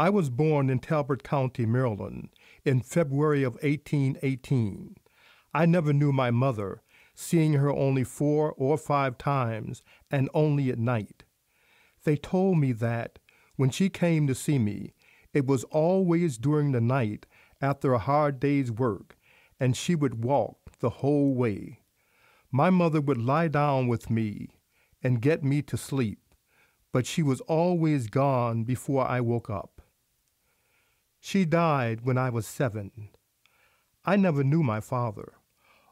I was born in Talbot County, Maryland, in February of 1818. I never knew my mother, seeing her only four or five times, and only at night. They told me that, when she came to see me, it was always during the night after a hard day's work, and she would walk the whole way. My mother would lie down with me and get me to sleep, but she was always gone before I woke up. She died when I was seven. I never knew my father,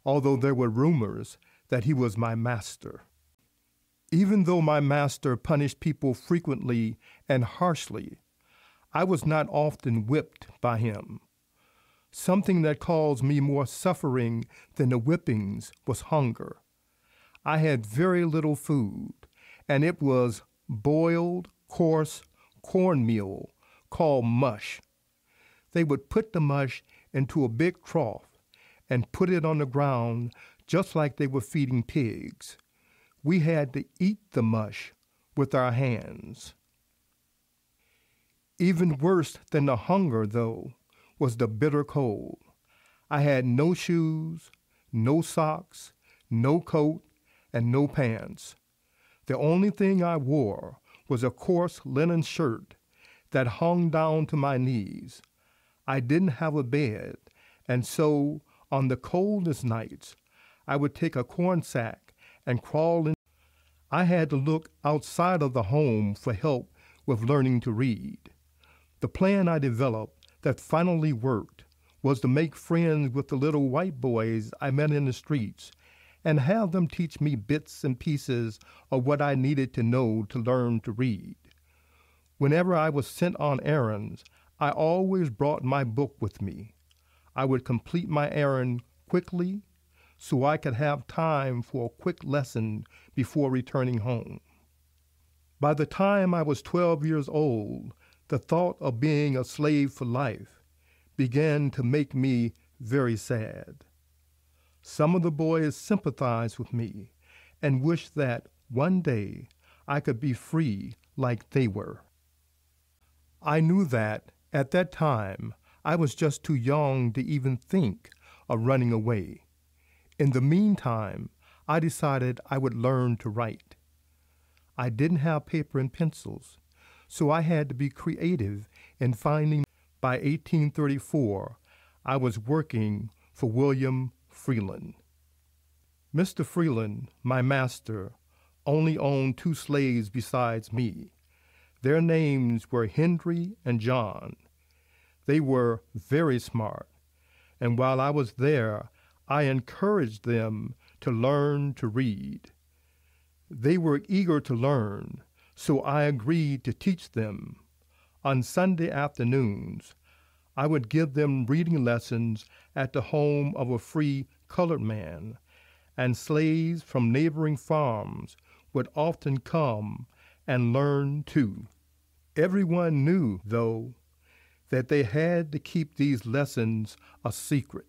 although there were rumors that he was my master. Even though my master punished people frequently and harshly, I was not often whipped by him. Something that caused me more suffering than the whippings was hunger. I had very little food, and it was boiled, coarse cornmeal called mush. They would put the mush into a big trough and put it on the ground just like they were feeding pigs. We had to eat the mush with our hands. Even worse than the hunger, though, was the bitter cold. I had no shoes, no socks, no coat, and no pants. The only thing I wore was a coarse linen shirt that hung down to my knees. I didn't have a bed, and so on the coldest nights, I would take a corn sack and crawl in. I had to look outside of the home for help with learning to read. The plan I developed that finally worked was to make friends with the little white boys I met in the streets and have them teach me bits and pieces of what I needed to know to learn to read. Whenever I was sent on errands, I always brought my book with me. I would complete my errand quickly so I could have time for a quick lesson before returning home. By the time I was 12 years old, the thought of being a slave for life began to make me very sad. Some of the boys sympathized with me and wished that one day I could be free like they were. I knew that at that time I was just too young to even think of running away. In the meantime, I decided I would learn to write. I didn't have paper and pencils, so I had to be creative in finding. By 1834, I was working for William Freeland. Mr. Freeland, my master, only owned two slaves besides me. Their names were Henry and John. They were very smart, and while I was there, I encouraged them to learn to read. They were eager to learn, so I agreed to teach them. On Sunday afternoons, I would give them reading lessons at the home of a free colored man, and slaves from neighboring farms would often come and learn too. Everyone knew, though, that they had to keep these lessons a secret.